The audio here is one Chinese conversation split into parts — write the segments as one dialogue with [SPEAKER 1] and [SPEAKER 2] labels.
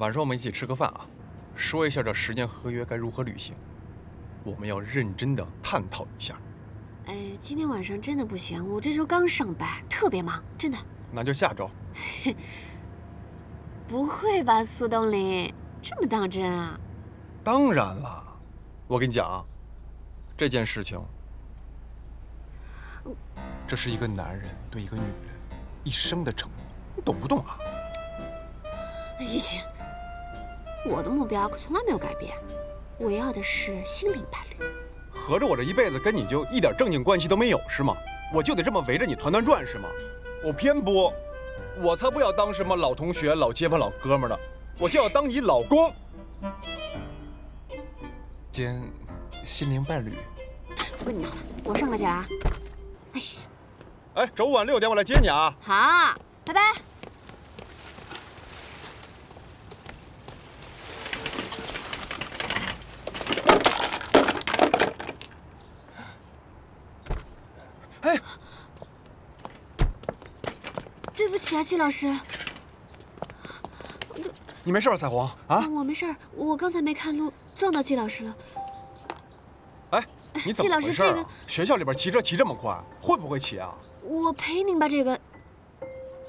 [SPEAKER 1] 晚上我们一起吃个饭啊，说一下这十年合约该如何履行。我们要认真的探讨一下。
[SPEAKER 2] 哎，今天晚上真的不行，我这周刚上班，特别忙，真的。
[SPEAKER 1] 那就下周。
[SPEAKER 2] 不会吧，苏东林，这么当真啊？
[SPEAKER 1] 当然了，我跟你讲啊，这件事情，这是一个男人对一个女人一生的承诺，你懂不懂啊？
[SPEAKER 2] 哎呀，我的目标可从来没有改变，我要的是心灵伴侣。
[SPEAKER 1] 合着我这一辈子跟你就一点正经关系都没有是吗？我就得这么围着你团团转是吗？我偏不，我才不要当什么老同学、老街坊、老哥们呢，我就要当你老公兼心灵伴侣。
[SPEAKER 2] 不跟你闹了，我上课去了啊！哎呀，
[SPEAKER 1] 哎，周五晚六点我来接你啊！
[SPEAKER 2] 好，拜拜。起啊，季老师。
[SPEAKER 1] 你没事吧，彩虹啊？
[SPEAKER 2] 我没事，我刚才没看路，撞到季老师了。
[SPEAKER 1] 哎，你怎么回事？
[SPEAKER 2] 这个
[SPEAKER 1] 学校里边骑车骑这么快，会不会骑啊？
[SPEAKER 2] 我赔您吧，这个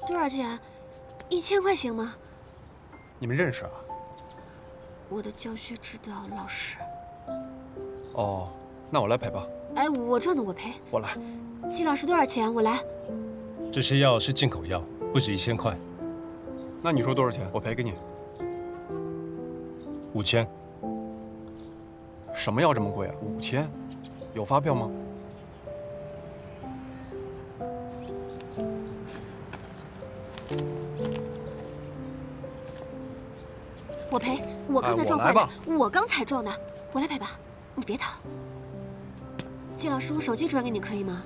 [SPEAKER 2] 多少钱？一千块行吗？
[SPEAKER 1] 你们认识啊？
[SPEAKER 2] 我的教学指导老师。
[SPEAKER 1] 哦，那我来赔吧。
[SPEAKER 2] 哎，我撞的我赔。
[SPEAKER 1] 我来。
[SPEAKER 2] 季老师多少钱？我来。
[SPEAKER 3] 这些药是进口药，不止一千块。
[SPEAKER 1] 那你说多少钱？我赔给你。
[SPEAKER 3] 五千。
[SPEAKER 1] 什么药这么贵啊？五千？有发票吗？
[SPEAKER 2] 我赔。我刚才撞坏的，我刚才撞的，我来赔吧。你别逃。季老师，我手机转给你可以吗？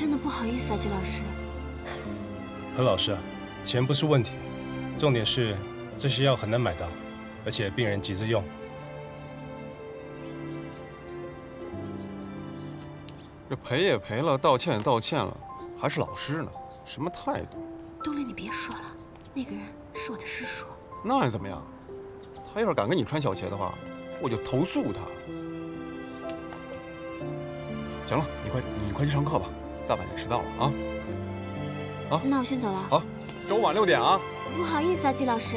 [SPEAKER 2] 真的不好意思啊，季老师。
[SPEAKER 3] 何老师，钱不是问题，重点是这些药很难买到，而且病人急着用。
[SPEAKER 1] 这赔也赔了，道歉也道歉了，还是老师呢？什么态度？
[SPEAKER 2] 东林，你别说了，那个人是我的师叔。
[SPEAKER 1] 那又怎么样？他要是敢跟你穿小鞋的话，我就投诉他。行了，你快你快去上课吧。大晚就迟到了啊！
[SPEAKER 2] 啊，那我先走了。
[SPEAKER 1] 好，周五晚六点啊。
[SPEAKER 2] 不好意思啊，季老师。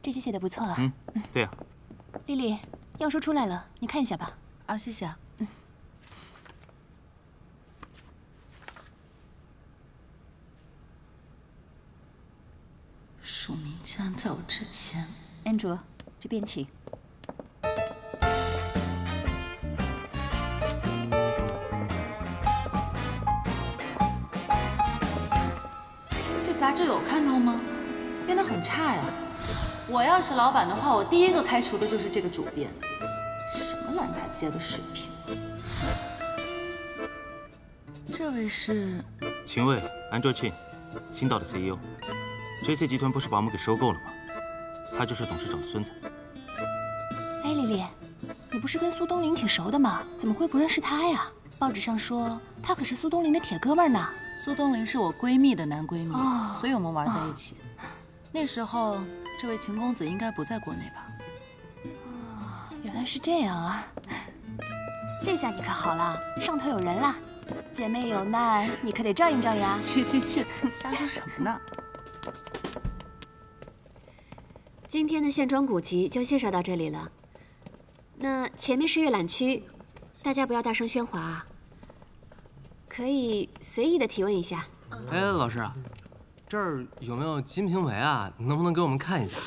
[SPEAKER 4] 这些写的不错啊。
[SPEAKER 5] 嗯，对呀。
[SPEAKER 4] 丽丽，药书出来了，你看一下吧。
[SPEAKER 6] 啊，谢谢。署名竟然在我之前。
[SPEAKER 4] 安卓，这边请。
[SPEAKER 6] 这杂志有看头吗？编得很差呀！我要是老板的话，我第一个开除的就是这个主编。什么烂大街的水平！这位是？
[SPEAKER 5] 请问安卓庆，新到的 CEO。JC 集团不是把我们给收购了吗？他就是董事长的孙子。
[SPEAKER 4] 哎，丽丽，你不是跟苏东林挺熟的吗？怎么会不认识他呀？报纸上说他可是苏东林的铁哥们呢。
[SPEAKER 6] 苏东林是我闺蜜的男闺蜜，所以我们玩在一起。那时候，这位秦公子应该不在国内吧？
[SPEAKER 4] 哦，原来是这样啊！这下你可好了，上头有人了。姐妹有难，你可得照应照应啊！
[SPEAKER 6] 去去去，瞎说什么呢？
[SPEAKER 2] 今天的线装古籍就介绍到这里了。那前面是阅览区，大家不要大声喧哗啊。可以随意的提问一下。
[SPEAKER 7] 哎，老师，这儿有没有《金瓶梅》啊？能不能给我们看一下？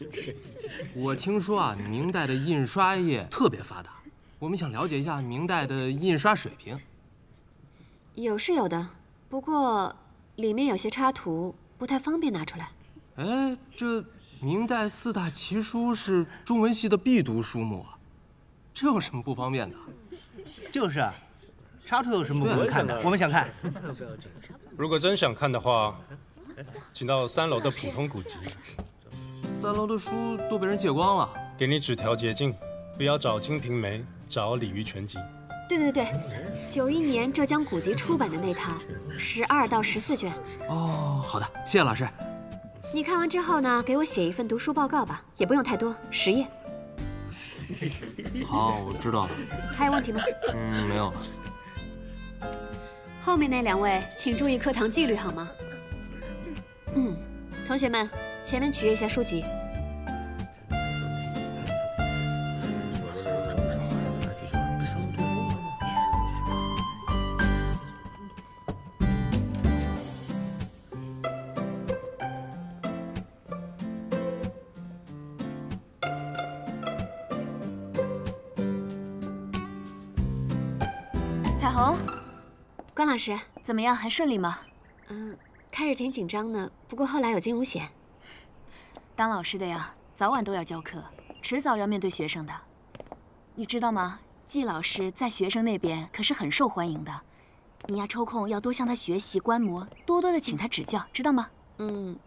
[SPEAKER 7] 我听说啊，明代的印刷业特别发达，我们想了解一下明代的印刷水平。
[SPEAKER 2] 有是有的，不过里面有些插图不太方便拿出来。
[SPEAKER 7] 哎，这明代四大奇书是中文系的必读书目啊。这有什么不方便的？
[SPEAKER 5] 就是啊，插图有什么不能看的？我们想看。
[SPEAKER 3] 如果真想看的话，请到三楼的普通古籍。
[SPEAKER 7] 三楼的书都被人借光了。
[SPEAKER 3] 给你纸条捷径，不要找《金瓶梅》，找《鲤鱼全集》。
[SPEAKER 2] 对对对，九一年浙江古籍出版的那套，十二到十四卷。
[SPEAKER 7] 哦，好的，谢谢老师。
[SPEAKER 2] 你看完之后呢，给我写一份读书报告吧，也不用太多，十页。
[SPEAKER 7] 好，我知道了。
[SPEAKER 2] 还有问题吗？
[SPEAKER 7] 嗯，没有了。
[SPEAKER 2] 后面那两位，请注意课堂纪律好吗？嗯，同学们，前面取阅一下书籍。
[SPEAKER 4] 彩虹，
[SPEAKER 2] 关老师，
[SPEAKER 4] 怎么样？还顺利吗？
[SPEAKER 2] 嗯，开始挺紧张的，不过后来有惊无险。
[SPEAKER 4] 当老师的呀，早晚都要教课，迟早要面对学生的。你知道吗？季老师在学生那边可是很受欢迎的。你呀，抽空要多向他学习观摩，多多的请他指教，知道吗？
[SPEAKER 2] 嗯。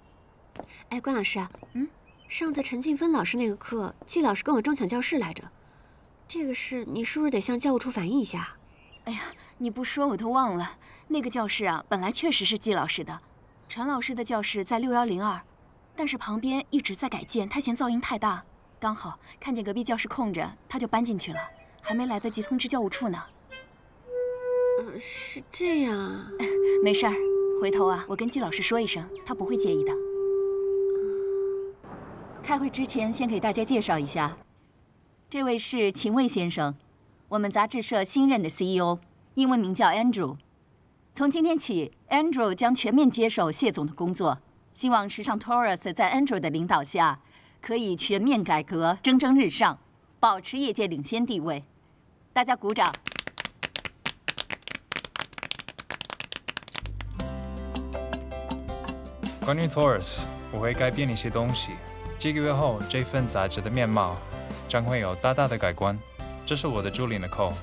[SPEAKER 2] 哎，关老师，
[SPEAKER 4] 嗯，
[SPEAKER 2] 上次陈静芬老师那个课，季老师跟我争抢教室来着。这个事你是不是得向教务处反映一下？
[SPEAKER 4] 哎呀，你不说我都忘了，那个教室啊，本来确实是季老师的。陈老师的教室在六幺零二，但是旁边一直在改建，他嫌噪音太大，刚好看见隔壁教室空着，他就搬进去了，还没来得及通知教务处呢。
[SPEAKER 2] 嗯，是这样啊。
[SPEAKER 4] 没事儿，回头啊，我跟季老师说一声，他不会介意的。
[SPEAKER 8] 开会之前，先给大家介绍一下，这位是秦卫先生，我们杂志社新任的 CEO，英文名叫 Andrew。从今天起，Andrew 将全面接手谢总的工作，希望时尚 Taurus 在 Andrew 的领导下，可以全面改革，蒸蒸日上，保持业界领先地位。大家鼓掌。
[SPEAKER 9] 关于 Taurus，我会改变一些东西。几个月后，这份杂志的面貌将会有大大的改观。这是我的助理 Nicole，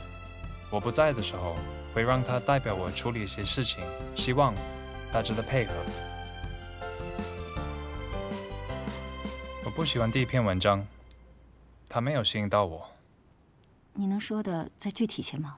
[SPEAKER 9] 我不在的时候，会让他代表我处理一些事情，希望大家的配合。我不喜欢第一篇文章，他没有吸引到我。
[SPEAKER 8] 你能说的再具体些吗？